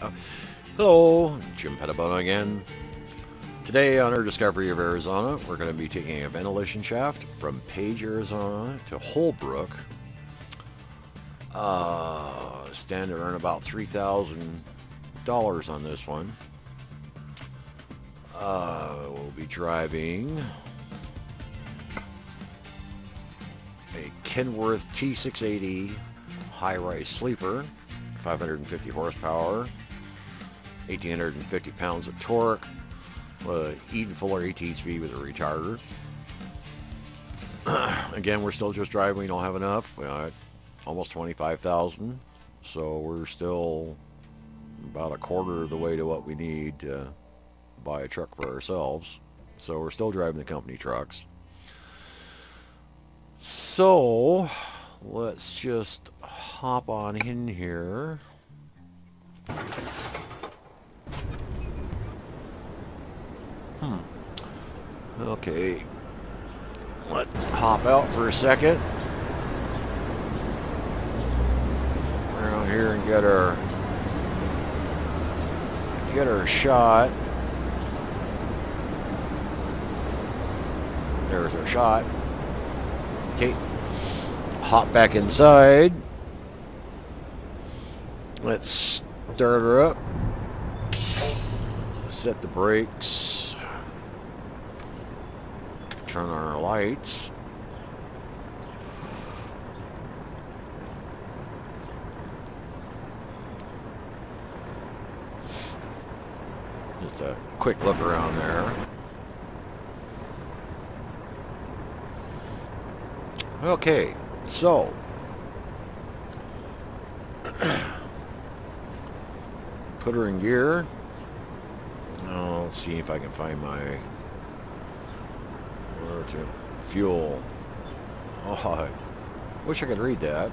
Uh, hello, Jim Pettibone again. Today on our Discovery of Arizona, we're going to be taking a ventilation shaft from Page, Arizona to Holbrook. Uh, stand to earn about $3,000 on this one. Uh, we'll be driving a Kenworth T680 high-rise sleeper, 550 horsepower, 1,850 pounds of torque, with Eaton Fuller 18 speed with a retarder. Again, we're still just driving. We don't have enough. Got almost 25,000, so we're still about a quarter of the way to what we need to buy a truck for ourselves. So we're still driving the company trucks. So let's just hop on in here. Hmm. Okay. Let's hop out for a second. Around here and get our get our shot. There's our shot. Okay. Hop back inside. Let's start her up. Set the brakes. Turn on our lights. Just a quick look around there. Okay, so put her in gear. Let's see if I can find my to fuel. Oh, I wish I could read that.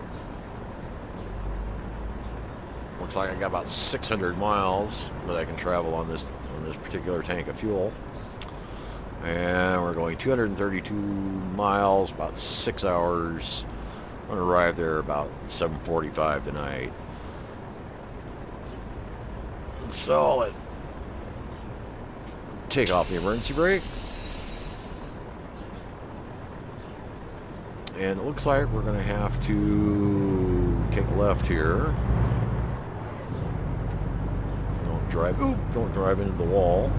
Looks like I got about 600 miles that I can travel on this on this particular tank of fuel. And we're going 232 miles, about six hours. I'm to arrive there about 7.45 tonight. So let's take off the emergency brake. And it looks like we're going to have to take a left here. Don't drive, oop, don't drive into the wall.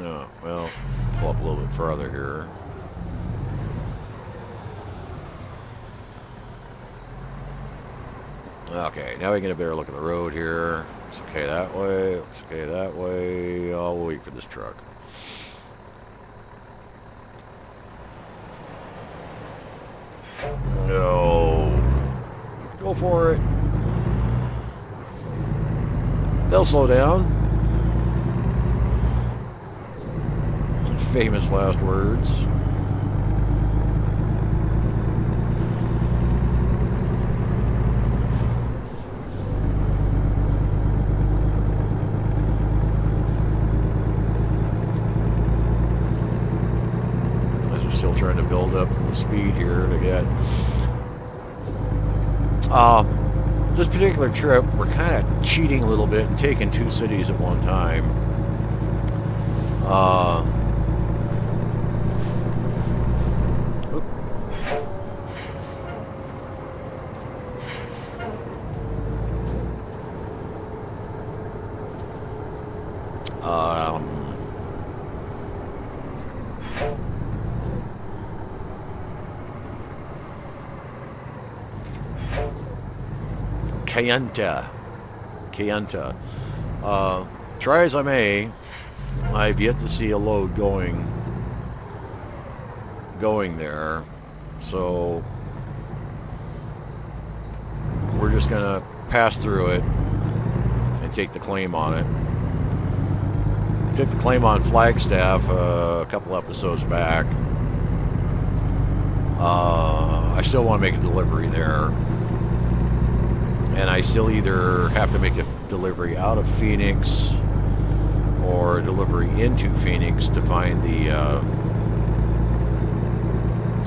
Oh, well, pull up a little bit further here. Okay, now we get a better look at the road here. Looks okay that way, looks okay that way. I'll wait for this truck. No. Go for it. They'll slow down. Famous last words. As we're still trying to build up the speed here to get. Uh, this particular trip, we're kind of cheating a little bit and taking two cities at one time. Uh, Um, Kayenta. Kayenta. Uh, try as I may, I've yet to see a load going going there. So we're just to pass through it and take the claim on it. Took the claim on Flagstaff uh, a couple episodes back. Uh, I still want to make a delivery there. And I still either have to make a delivery out of Phoenix or a delivery into Phoenix to find the, uh,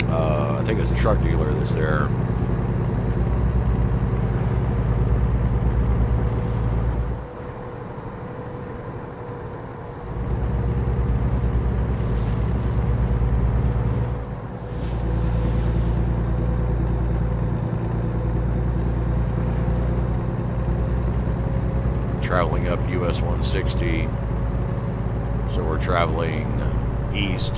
uh, I think it's a truck dealer that's there. Traveling up US 160 so we're traveling east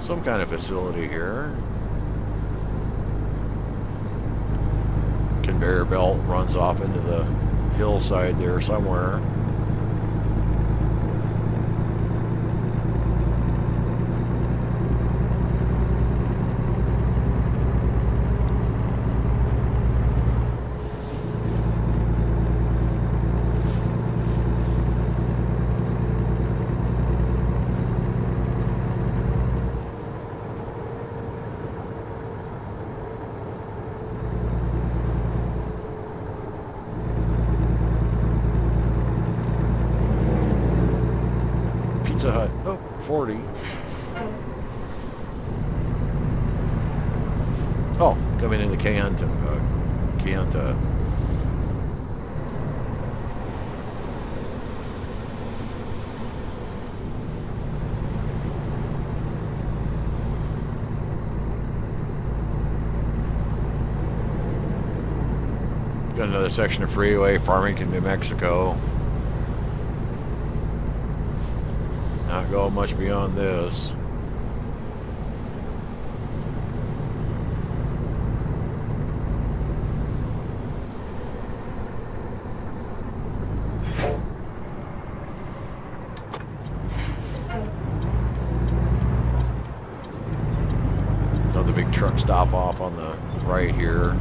some kind of facility here. Conveyor belt runs off into the hillside there somewhere. Pizza Hut. Oh, 40. Oh, coming into Kayenta. Uh, Kayenta. Got another section of freeway, Farmington, New Mexico. Going much beyond this. Another big truck stop off on the right here.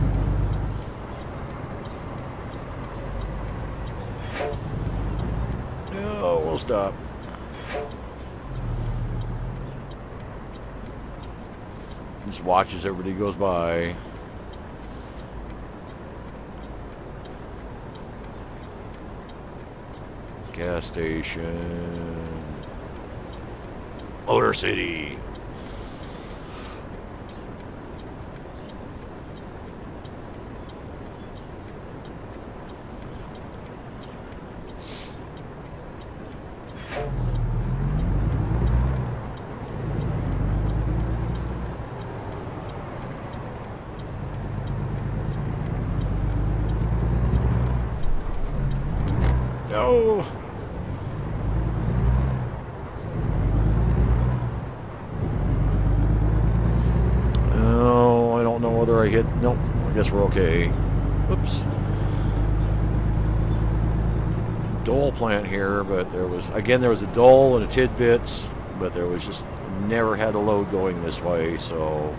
No, we'll stop. Just watches everybody goes by. Gas station. Motor City. No. Oh, I don't know whether I hit. Nope. I guess we're okay. Oops. Dole plant here, but there was again there was a Dole and a tidbits, but there was just never had a load going this way, so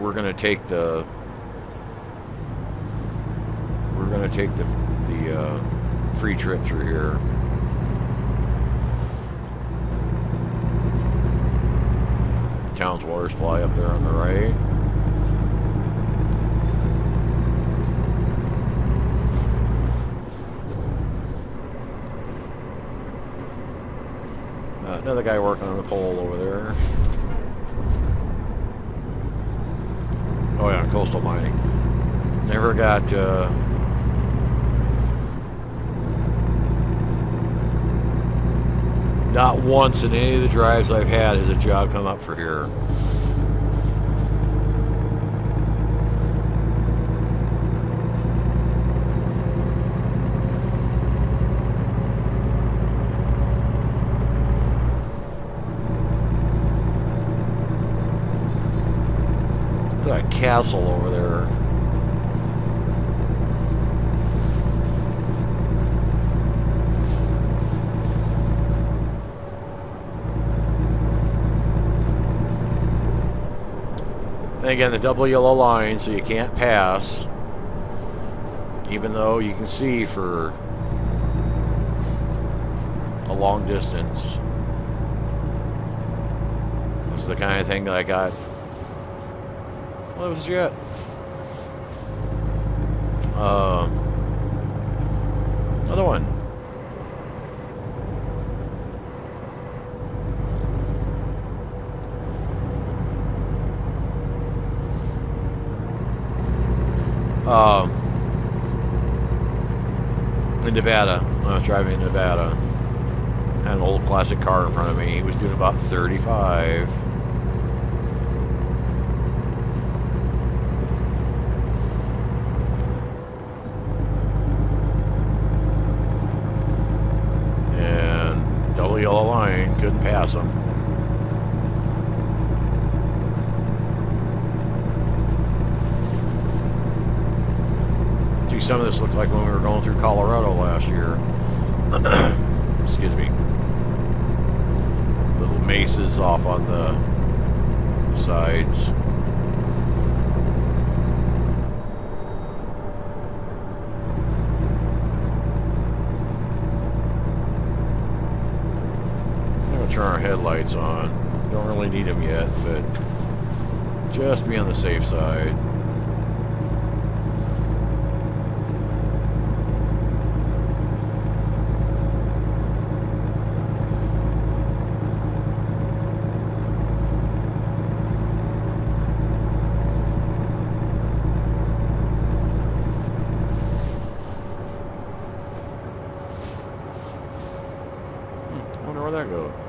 we're gonna take the we're gonna take the the uh, free trip through here. Town's water supply up there on the right. another guy working on the pole over there. Oh yeah, coastal mining. Never got uh, not once in any of the drives I've had has a job come up for here. Castle over there. And again, the double yellow line, so you can't pass, even though you can see for a long distance. This is the kind of thing that I got well, that was a jet. Another one. Uh, in Nevada, when I was driving in Nevada, had an old classic car in front of me. He was doing about 35. yellow pass them. Gee, some of this looks like when we were going through Colorado last year. Excuse me. Little mesas off on the sides. Turn our headlights on. Don't really need them yet, but just be on the safe side. Hmm, wonder where that goes.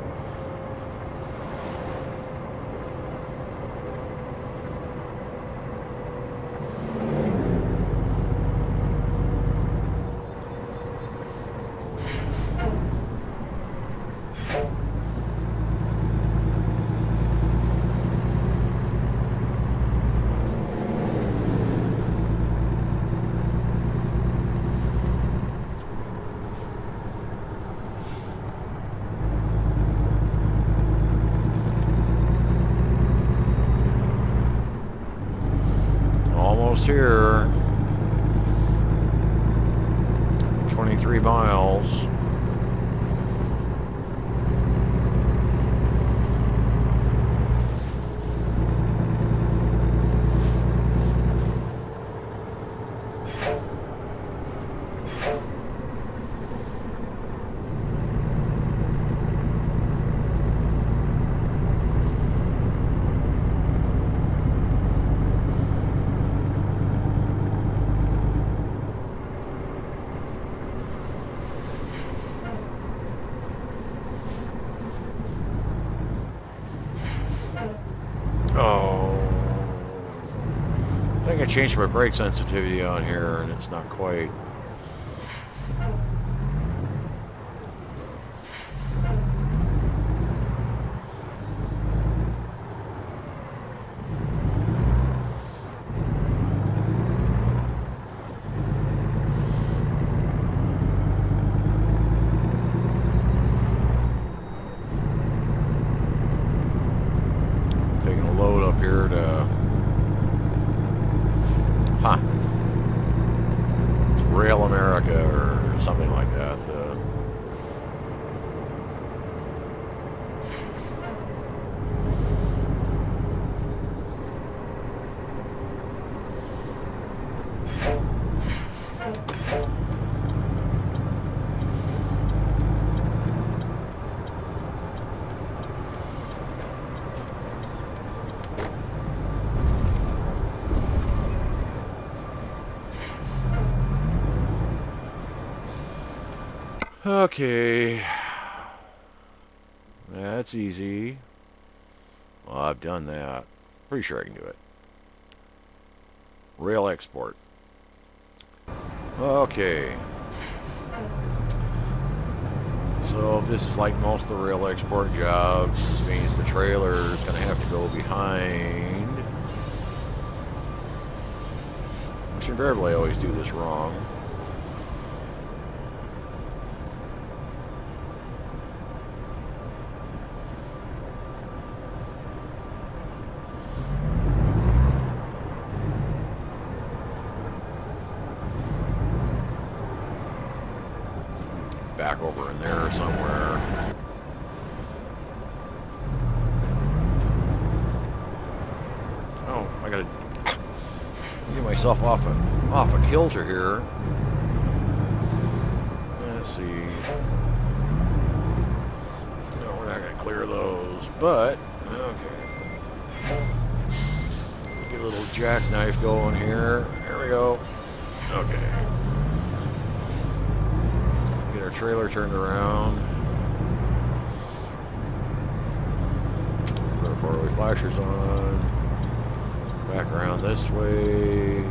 almost here. 23 miles. Oh. I think I changed my brake sensitivity on here and it's not quite. Taking a load up here to... Huh. Rail America or something like that. The, Okay. That's easy. Well, I've done that. Pretty sure I can do it. Rail export. Okay. So this is like most of the rail export jobs. This means the trailer is going to have to go behind. Which invariably I always do this wrong. back over in there somewhere. Oh, I gotta get myself off a off a kilter here. Let's see. No, we're not gonna clear those, but okay. Get a little jackknife going here. There we go. Okay Get our trailer turned around. Put our four-way flashers on. Back around this way.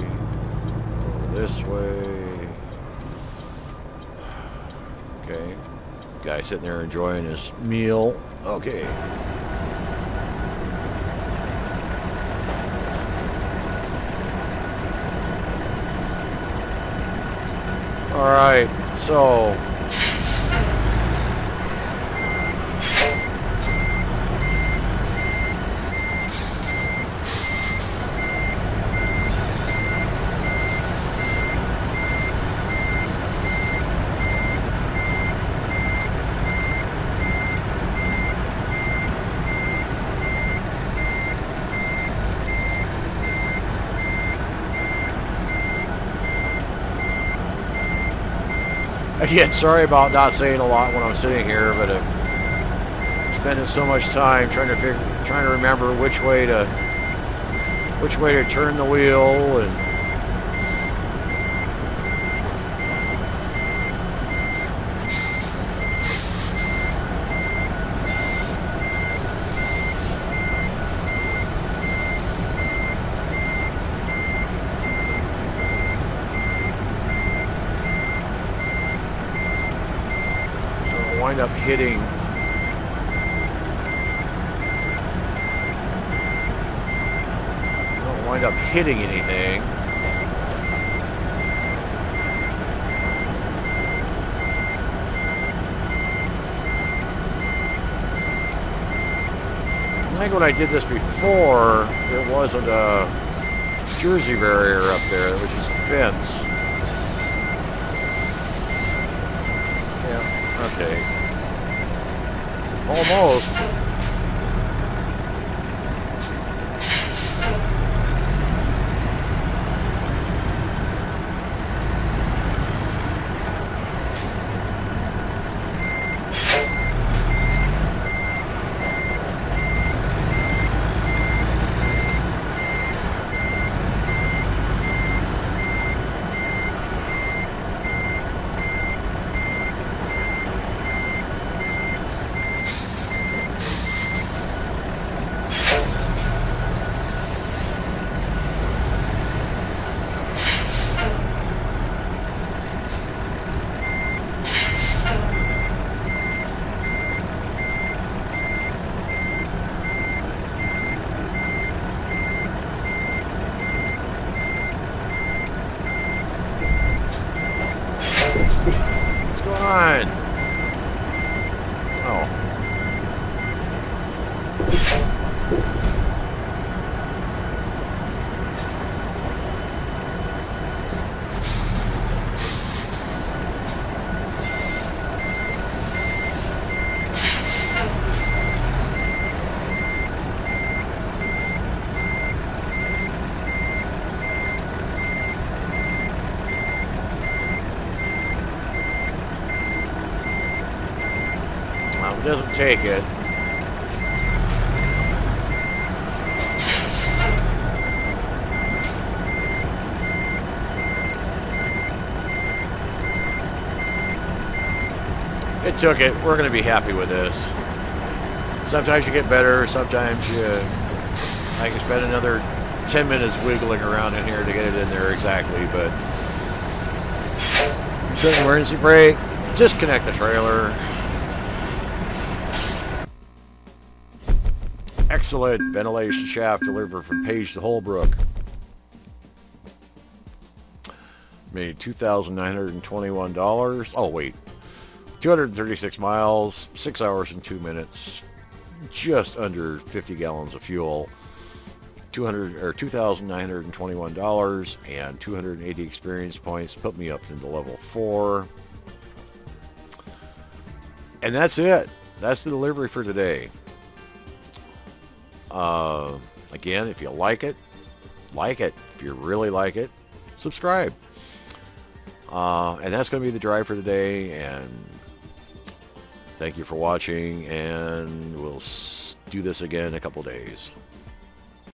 This way. Okay. Guy sitting there enjoying his meal. Okay. All right, so Again, sorry about not saying a lot when I'm sitting here, but I'm spending so much time trying to figure, trying to remember which way to, which way to turn the wheel and wind up hitting don't wind up hitting anything. I think when I did this before, there wasn't a Jersey barrier up there. It was just a fence. Yeah, Okay. Almost. Doesn't take it. It took it. We're going to be happy with this. sometimes you get better. Sometimes you, I can spend another 10 minutes wiggling around in here to get it in there exactly, but emergency brake, disconnect the trailer. Excellent ventilation shaft delivered from Page to Holbrook. Made $2,921. Oh, wait. 236 miles, 6 hours and 2 minutes, just under 50 gallons of fuel. 200 or $2,921 and 280 experience points put me up into level 4. And that's it. That's the delivery for today. Uh, again, if you like it, like it. If you really like it, subscribe. Uh, and that's going to be the drive for today. And thank you for watching. And we'll do this again in a couple days.